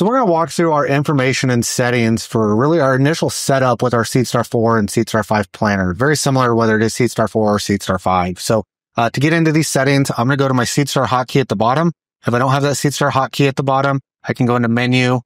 So we're going to walk through our information and settings for really our initial setup with our SeedStar 4 and SeedStar 5 planner. Very similar whether it is SeedStar 4 or SeedStar 5. So uh, to get into these settings, I'm going to go to my SeedStar hotkey at the bottom. If I don't have that SeedStar hotkey at the bottom, I can go into menu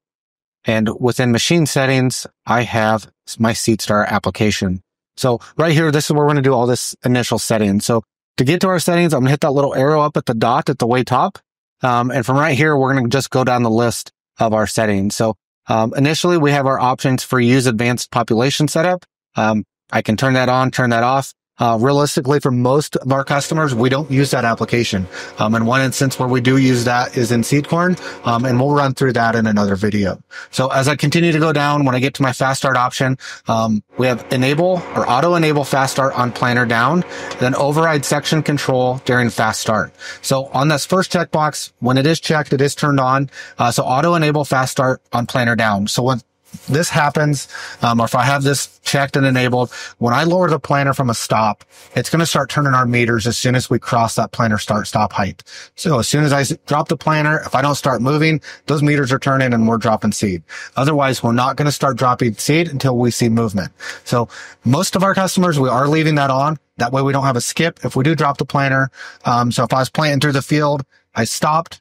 and within machine settings, I have my SeedStar application. So right here, this is where we're going to do all this initial setting. So to get to our settings, I'm going to hit that little arrow up at the dot at the way top. Um, and from right here, we're going to just go down the list of our settings. So um, initially, we have our options for use advanced population setup. Um, I can turn that on, turn that off. Uh, realistically, for most of our customers, we don't use that application. Um, and one instance where we do use that is in Seedcorn, um, and we'll run through that in another video. So as I continue to go down, when I get to my fast start option, um, we have enable or auto enable fast start on planner down, then override section control during fast start. So on this first checkbox, when it is checked, it is turned on. Uh, so auto enable fast start on planner down. So when this happens, um, or if I have this checked and enabled, when I lower the planner from a stop, it's going to start turning our meters as soon as we cross that planner start stop height. So as soon as I drop the planner, if I don't start moving, those meters are turning and we're dropping seed. Otherwise, we're not going to start dropping seed until we see movement. So most of our customers, we are leaving that on. That way we don't have a skip if we do drop the planner. Um, so if I was planting through the field, I stopped,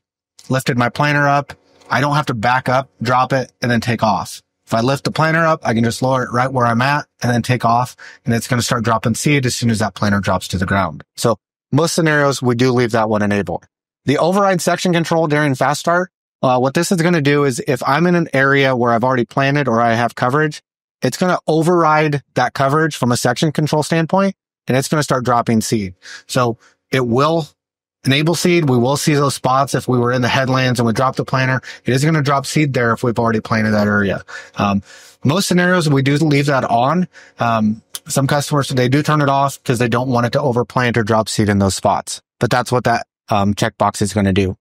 lifted my planner up. I don't have to back up, drop it, and then take off. If I lift the planner up, I can just lower it right where I'm at and then take off and it's going to start dropping seed as soon as that planner drops to the ground. So most scenarios, we do leave that one enabled. The override section control during fast start, uh, what this is going to do is if I'm in an area where I've already planted or I have coverage, it's going to override that coverage from a section control standpoint and it's going to start dropping seed. So it will enable seed. We will see those spots if we were in the headlands and we drop the planter. It is going to drop seed there if we've already planted that area. Um, most scenarios we do leave that on. Um, some customers they do turn it off because they don't want it to overplant or drop seed in those spots. But that's what that um, checkbox is going to do.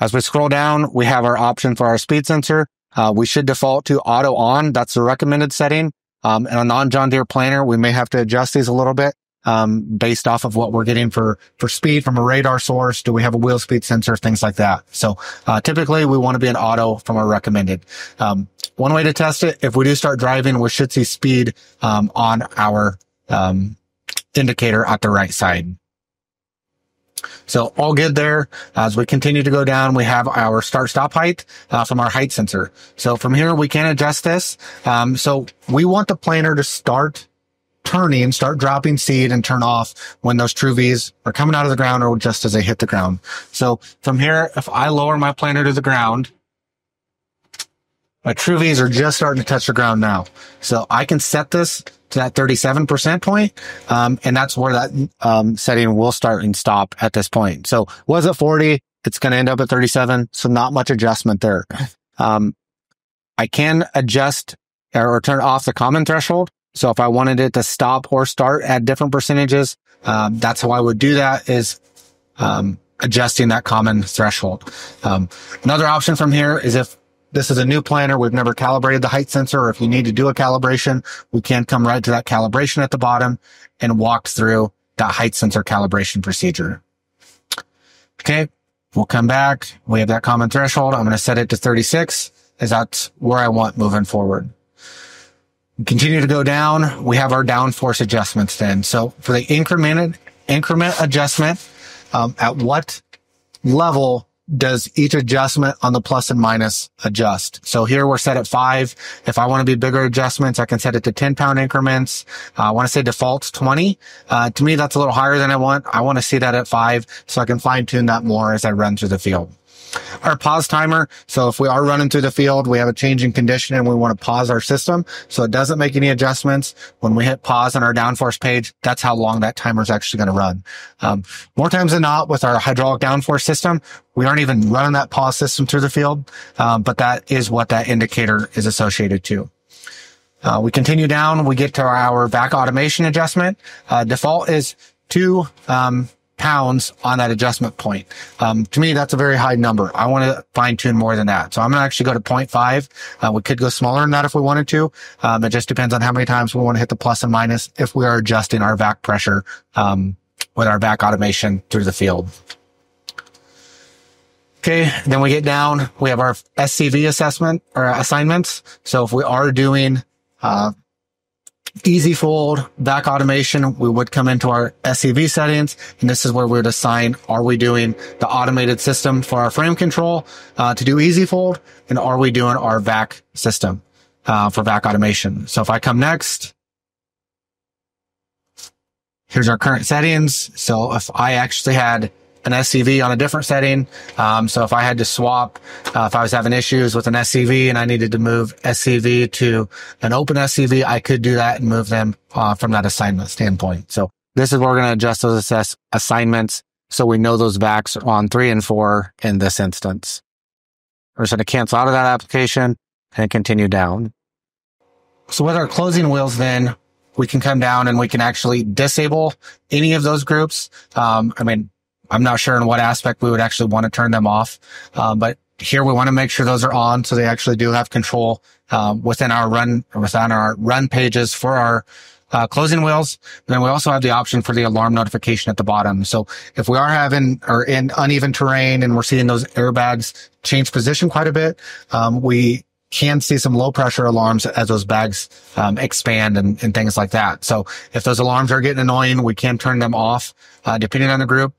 As we scroll down, we have our option for our speed sensor. Uh, we should default to auto on. That's the recommended setting. Um, and a non John Deere planter, we may have to adjust these a little bit um, based off of what we're getting for for speed from a radar source. Do we have a wheel speed sensor? Things like that. So uh, typically we want to be an auto from our recommended. Um, one way to test it, if we do start driving, we should see speed um, on our um, indicator at the right side. So all good there. As we continue to go down, we have our start stop height uh, from our height sensor. So from here, we can adjust this. Um, so we want the planner to start turning, start dropping seed and turn off when those true V's are coming out of the ground or just as they hit the ground. So from here, if I lower my planter to the ground, my true V's are just starting to touch the ground now. So I can set this to that 37% point, um, and that's where that um, setting will start and stop at this point. So was it 40? It's going to end up at 37. So not much adjustment there. Um, I can adjust or turn off the common threshold. So if I wanted it to stop or start at different percentages, um, that's how I would do that is, um, adjusting that common threshold. Um, another option from here is if this is a new planner, we've never calibrated the height sensor, or if you need to do a calibration, we can come right to that calibration at the bottom and walk through that height sensor calibration procedure. Okay. We'll come back. We have that common threshold. I'm going to set it to 36 as that's where I want moving forward continue to go down. We have our downforce adjustments then. So for the incremented increment adjustment, um, at what level does each adjustment on the plus and minus adjust? So here we're set at five. If I want to be bigger adjustments, I can set it to 10 pound increments. Uh, I want to say defaults 20. Uh, to me, that's a little higher than I want. I want to see that at five so I can fine tune that more as I run through the field our pause timer. So if we are running through the field, we have a change in condition and we want to pause our system. So it doesn't make any adjustments. When we hit pause on our downforce page, that's how long that timer is actually going to run. Um, more times than not with our hydraulic downforce system, we aren't even running that pause system through the field. Um, but that is what that indicator is associated to. Uh, we continue down. We get to our vac automation adjustment. Uh, default is two, um, pounds on that adjustment point. Um, to me, that's a very high number. I want to fine tune more than that. So I'm going to actually go to 0.5. Uh, we could go smaller than that if we wanted to. Um, it just depends on how many times we want to hit the plus and minus if we are adjusting our vac pressure, um, with our vac automation through the field. Okay. Then we get down, we have our SCV assessment or assignments. So if we are doing, uh, easy fold, vac automation, we would come into our SCV settings, and this is where we would assign, are we doing the automated system for our frame control uh, to do easy fold, and are we doing our vac system uh, for vac automation? So if I come next, here's our current settings. So if I actually had an SCV on a different setting. Um, so if I had to swap, uh, if I was having issues with an SCV and I needed to move SCV to an open SCV, I could do that and move them uh, from that assignment standpoint. So this is where we're going to adjust those assess assignments so we know those vacs on three and four in this instance. We're just going to cancel out of that application and continue down. So with our closing wheels, then we can come down and we can actually disable any of those groups. Um, I mean, I'm not sure in what aspect we would actually want to turn them off. Um, but here we want to make sure those are on so they actually do have control um, within our run within our run pages for our uh, closing wheels. Then we also have the option for the alarm notification at the bottom. So if we are having or in uneven terrain and we're seeing those airbags change position quite a bit, um, we can see some low pressure alarms as those bags um, expand and, and, things like that. So if those alarms are getting annoying, we can turn them off uh, depending on the group.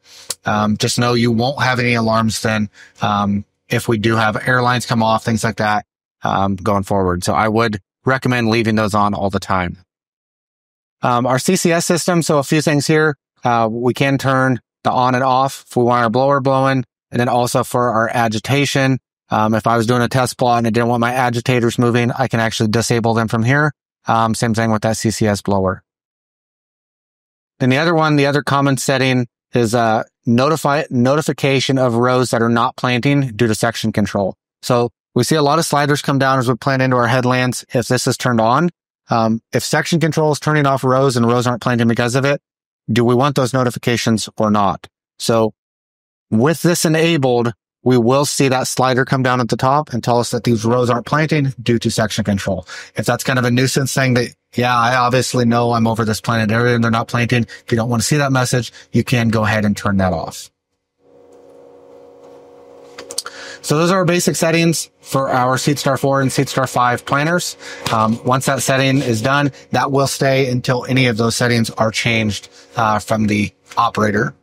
Um, just know you won't have any alarms then um, if we do have airlines come off, things like that um, going forward. So I would recommend leaving those on all the time. Um, our CCS system. So a few things here. Uh, we can turn the on and off if we want our blower blowing. And then also for our agitation, um, if I was doing a test plot and I didn't want my agitators moving, I can actually disable them from here. Um, same thing with that CCS blower. And the other one, the other common setting is uh, notify notification of rows that are not planting due to section control. So we see a lot of sliders come down as we plant into our headlands. If this is turned on, um, if section control is turning off rows and rows aren't planting because of it, do we want those notifications or not? So with this enabled, we will see that slider come down at the top and tell us that these rows aren't planting due to section control. If that's kind of a nuisance thing that, yeah, I obviously know I'm over this planted area and they're not planting. If you don't want to see that message, you can go ahead and turn that off. So those are our basic settings for our SeedStar 4 and SeedStar 5 planters. Um, once that setting is done, that will stay until any of those settings are changed uh, from the operator